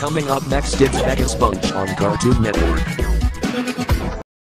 Coming up next, it's Mega Sponge on Cartoon Network.